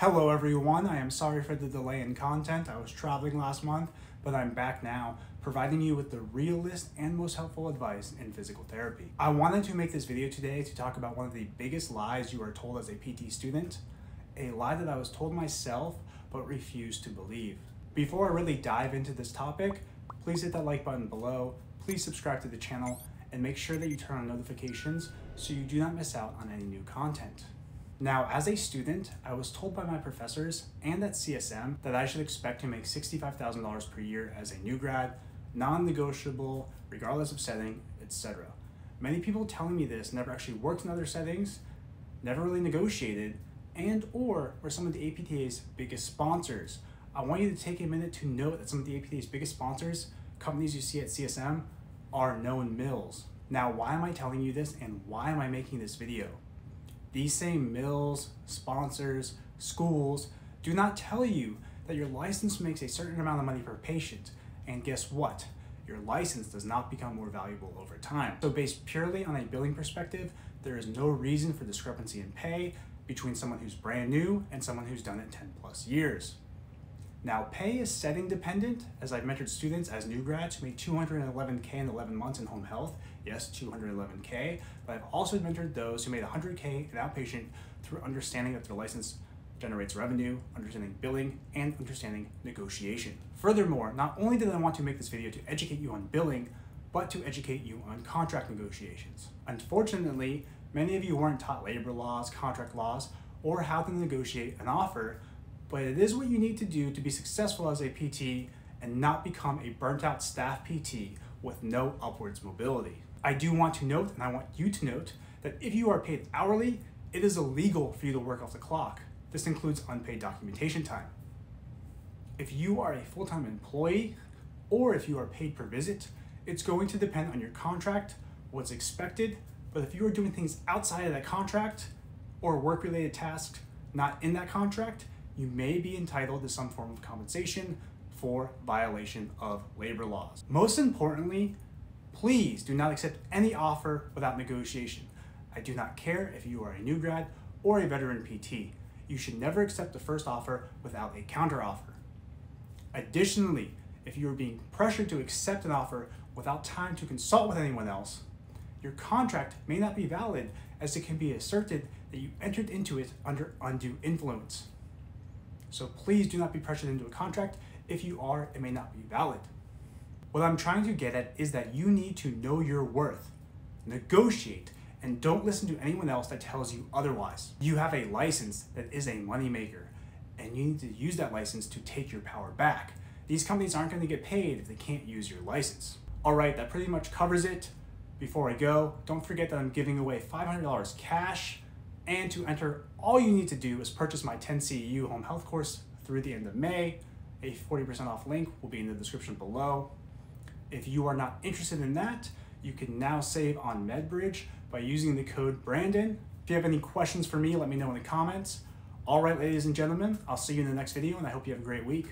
Hello everyone, I am sorry for the delay in content. I was traveling last month, but I'm back now, providing you with the realest and most helpful advice in physical therapy. I wanted to make this video today to talk about one of the biggest lies you are told as a PT student, a lie that I was told myself but refused to believe. Before I really dive into this topic, please hit that like button below, please subscribe to the channel, and make sure that you turn on notifications so you do not miss out on any new content. Now, as a student, I was told by my professors and at CSM that I should expect to make $65,000 per year as a new grad, non-negotiable, regardless of setting, etc. Many people telling me this never actually worked in other settings, never really negotiated, and or were some of the APTA's biggest sponsors. I want you to take a minute to note that some of the APTA's biggest sponsors, companies you see at CSM, are known mills. Now, why am I telling you this and why am I making this video? These same mills, sponsors, schools do not tell you that your license makes a certain amount of money per patient. And guess what? Your license does not become more valuable over time. So based purely on a billing perspective, there is no reason for discrepancy in pay between someone who's brand new and someone who's done it 10 plus years. Now, pay is setting dependent, as I've mentored students as new grads who made 211K in 11 months in home health. Yes, 211K, but I've also mentored those who made 100K in outpatient through understanding that their license generates revenue, understanding billing, and understanding negotiation. Furthermore, not only did I want to make this video to educate you on billing, but to educate you on contract negotiations. Unfortunately, many of you weren't taught labor laws, contract laws, or how to negotiate an offer but it is what you need to do to be successful as a PT and not become a burnt out staff PT with no upwards mobility. I do want to note, and I want you to note, that if you are paid hourly, it is illegal for you to work off the clock. This includes unpaid documentation time. If you are a full-time employee, or if you are paid per visit, it's going to depend on your contract, what's expected, but if you are doing things outside of that contract, or work-related tasks not in that contract, you may be entitled to some form of compensation for violation of labor laws. Most importantly, please do not accept any offer without negotiation. I do not care if you are a new grad or a veteran PT. You should never accept the first offer without a counteroffer. Additionally, if you are being pressured to accept an offer without time to consult with anyone else, your contract may not be valid as it can be asserted that you entered into it under undue influence. So please do not be pressured into a contract. If you are, it may not be valid. What I'm trying to get at is that you need to know your worth, negotiate, and don't listen to anyone else that tells you otherwise. You have a license that is a moneymaker, and you need to use that license to take your power back. These companies aren't going to get paid if they can't use your license. All right, that pretty much covers it. Before I go, don't forget that I'm giving away $500 cash and to enter, all you need to do is purchase my 10 CEU home health course through the end of May. A 40% off link will be in the description below. If you are not interested in that, you can now save on MedBridge by using the code Brandon. If you have any questions for me, let me know in the comments. All right, ladies and gentlemen, I'll see you in the next video and I hope you have a great week.